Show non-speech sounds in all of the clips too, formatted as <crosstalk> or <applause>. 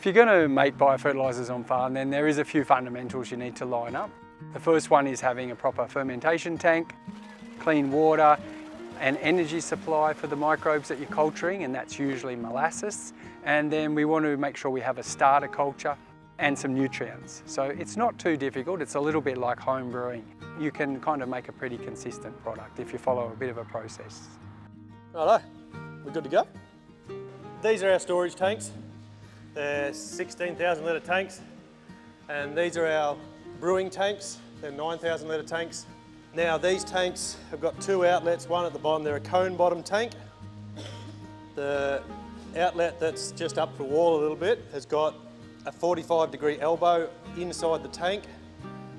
If you're going to make biofertilisers on farm, then there is a few fundamentals you need to line up. The first one is having a proper fermentation tank, clean water, and energy supply for the microbes that you're culturing, and that's usually molasses. And then we want to make sure we have a starter culture and some nutrients. So it's not too difficult, it's a little bit like home brewing. You can kind of make a pretty consistent product if you follow a bit of a process. Righto, we're good to go. These are our storage tanks. They're 16,000 litre tanks. And these are our brewing tanks. They're 9,000 litre tanks. Now these tanks have got two outlets, one at the bottom, they're a cone bottom tank. The outlet that's just up the wall a little bit has got a 45 degree elbow inside the tank.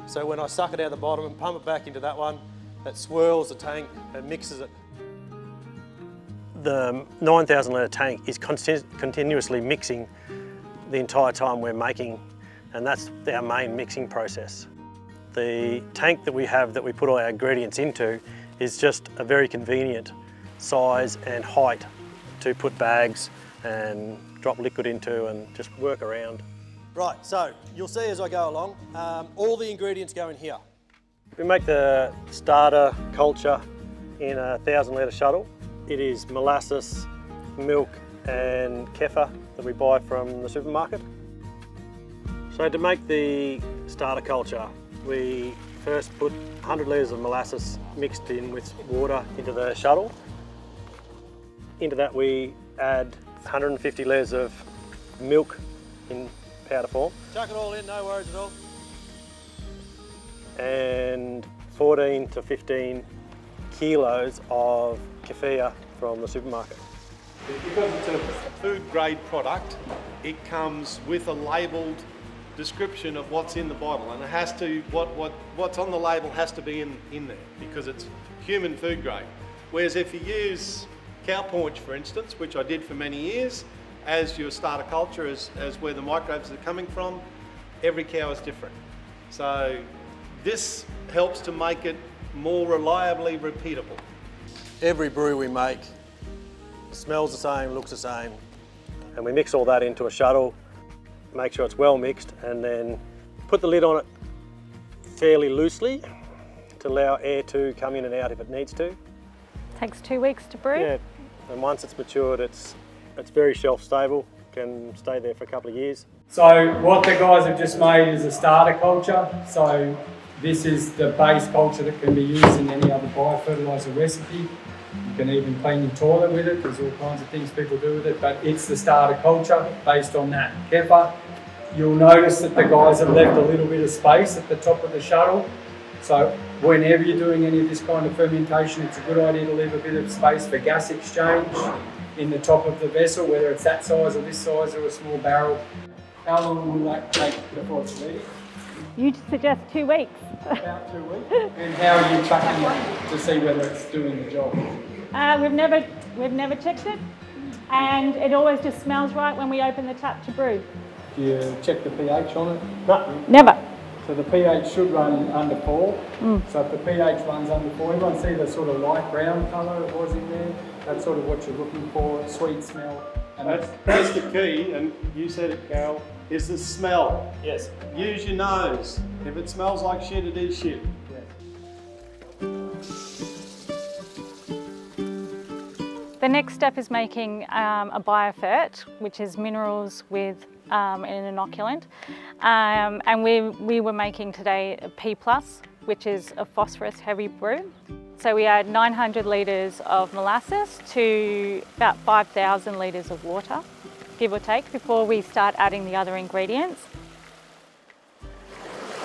So when I suck it out the bottom and pump it back into that one, it swirls the tank and mixes it. The 9,000 litre tank is continu continuously mixing the entire time we're making, and that's our main mixing process. The tank that we have that we put all our ingredients into is just a very convenient size and height to put bags and drop liquid into and just work around. Right, so you'll see as I go along, um, all the ingredients go in here. We make the starter culture in a thousand litre shuttle. It is molasses, milk and kefir that we buy from the supermarket. So to make the starter culture, we first put 100 litres of molasses mixed in with water into the shuttle. Into that we add 150 litres of milk in powder form. Chuck it all in, no worries at all. And 14 to 15 kilos of kefir from the supermarket. Because it's a food grade product, it comes with a labelled description of what's in the bottle and it has to, what, what, what's on the label has to be in, in there because it's human food grade. Whereas if you use cow paunch for instance, which I did for many years, as your starter culture, as, as where the microbes are coming from, every cow is different. So this helps to make it more reliably repeatable. Every brew we make smells the same, looks the same, and we mix all that into a shuttle, make sure it's well mixed, and then put the lid on it fairly loosely to allow air to come in and out if it needs to. Takes two weeks to brew? Yeah, and once it's matured, it's, it's very shelf stable, can stay there for a couple of years. So what the guys have just made is a starter culture. So this is the base culture that can be used in any other biofertilizer recipe. You can even clean your toilet with it. There's all kinds of things people do with it, but it's the starter culture based on that kefir. You'll notice that the guys have left a little bit of space at the top of the shuttle. So whenever you're doing any of this kind of fermentation, it's a good idea to leave a bit of space for gas exchange in the top of the vessel, whether it's that size or this size or a small barrel. How long will that take before it's ready? You suggest two weeks. About two weeks. And how are you tracking it to see whether it's doing the job? Uh, we've never we've never checked it, and it always just smells right when we open the tap to brew. Do you check the pH on it? No. Never. So the pH should run under four. So if the pH runs under four, everyone see the sort of light brown colour it was in there? That's sort of what you're looking for, sweet smell. And That's, that's the key, and you said it, Carol, is the smell. Yes. Use your nose. If it smells like shit, it is shit. The next step is making um, a biofert, which is minerals with um, an inoculant. Um, and we, we were making today a P+, which is a phosphorus heavy brew. So we add 900 litres of molasses to about 5,000 litres of water, give or take, before we start adding the other ingredients.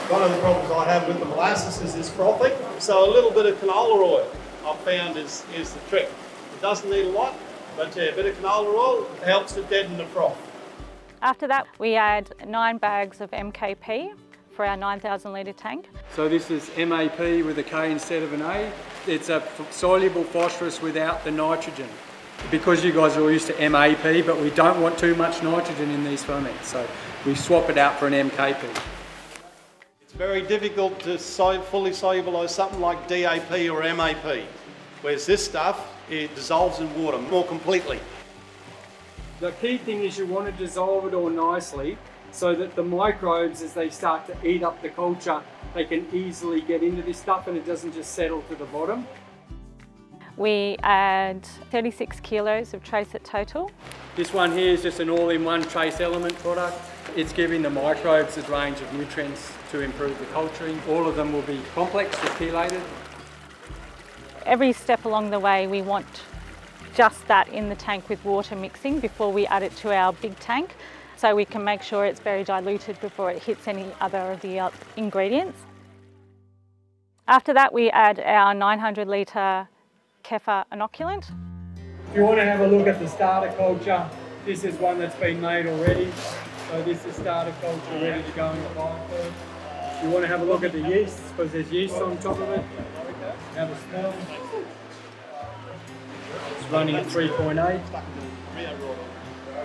One of the problems I have with the molasses is this frothing. So a little bit of canola oil I've found is, is the trick. It doesn't need a lot, but yeah, a bit of canola oil helps to deaden the froth. After that, we add nine bags of MKP for our 9,000 litre tank. So this is MAP with a K instead of an A. It's a soluble phosphorus without the nitrogen. Because you guys are all used to MAP, but we don't want too much nitrogen in these ferments, so we swap it out for an MKP. It's very difficult to fully solubilise something like DAP or MAP, whereas this stuff, it dissolves in water more completely. The key thing is you want to dissolve it all nicely so that the microbes, as they start to eat up the culture, they can easily get into this stuff and it doesn't just settle to the bottom. We add 36 kilos of trace at total. This one here is just an all-in-one trace element product. It's giving the microbes a range of nutrients to improve the culturing. All of them will be complex or chelated. Every step along the way we want just that in the tank with water mixing before we add it to our big tank so we can make sure it's very diluted before it hits any other of the uh, ingredients. After that we add our 900 litre Kefir inoculant. If you want to have a look at the starter culture, this is one that's been made already. So this is starter culture ready to go in the biofood. You want to have a look at the yeast because there's yeast on top of it. Have a smell. It's running at 3.8.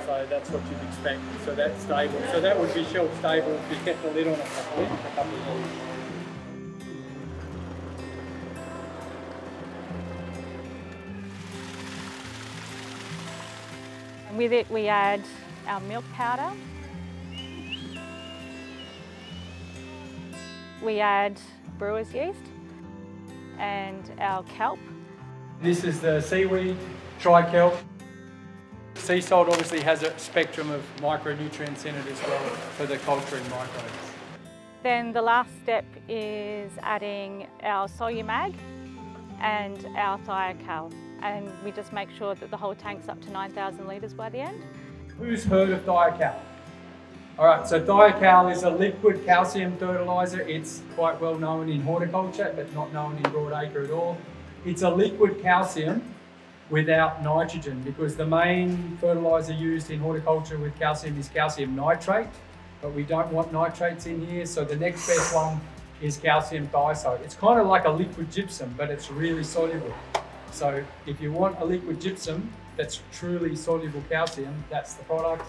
So that's what you'd expect. So that's stable. So that would be shelf stable if you kept the lid on it for a couple of. With it we add our milk powder. We add brewer's yeast and our kelp. This is the seaweed tri-kelp. Sea salt obviously has a spectrum of micronutrients in it as well for the culturing microbes. Then the last step is adding our Solumag and our Thiacal and we just make sure that the whole tank's up to 9,000 litres by the end. Who's heard of Thiacal? All right, so Thiacal is a liquid calcium fertiliser. It's quite well known in horticulture, but not known in broadacre at all. It's a liquid calcium without nitrogen because the main fertiliser used in horticulture with calcium is calcium nitrate, but we don't want nitrates in here. So the next best one is calcium thiosulfate. It's kind of like a liquid gypsum, but it's really soluble. So if you want a liquid gypsum that's truly soluble calcium, that's the product.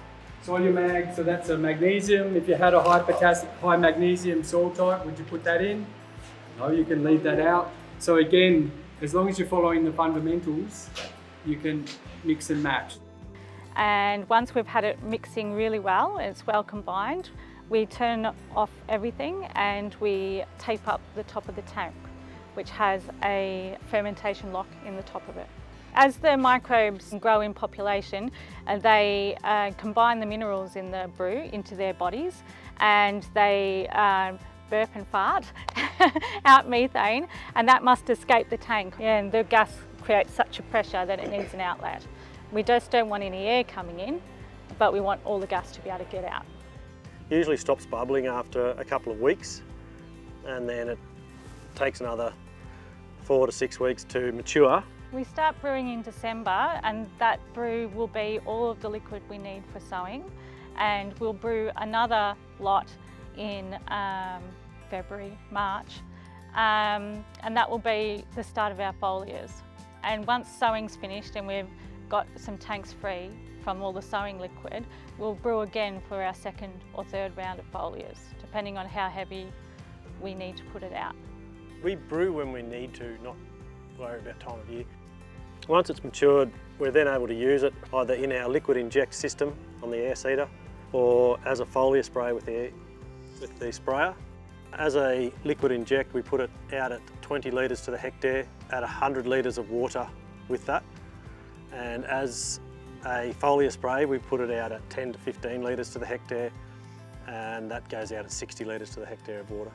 Solumag, so that's a magnesium. If you had a high potassium, high magnesium soil type, would you put that in? No, you can leave that out. So again, as long as you're following the fundamentals, you can mix and match. And once we've had it mixing really well, it's well combined, we turn off everything and we tape up the top of the tank which has a fermentation lock in the top of it. As the microbes grow in population, uh, they uh, combine the minerals in the brew into their bodies and they uh, burp and fart <laughs> out methane and that must escape the tank and the gas creates such a pressure that it needs an outlet. We just don't want any air coming in but we want all the gas to be able to get out. It Usually stops bubbling after a couple of weeks and then it takes another four to six weeks to mature. We start brewing in December and that brew will be all of the liquid we need for sowing and we'll brew another lot in um, February, March um, and that will be the start of our foliars. And once sowing's finished and we've got some tanks free from all the sowing liquid, we'll brew again for our second or third round of foliars, depending on how heavy we need to put it out. We brew when we need to, not worry about time of year. Once it's matured, we're then able to use it either in our liquid inject system on the air seeder or as a foliar spray with the, with the sprayer. As a liquid inject, we put it out at 20 litres to the hectare, at 100 litres of water with that. And as a foliar spray, we put it out at 10 to 15 litres to the hectare, and that goes out at 60 litres to the hectare of water.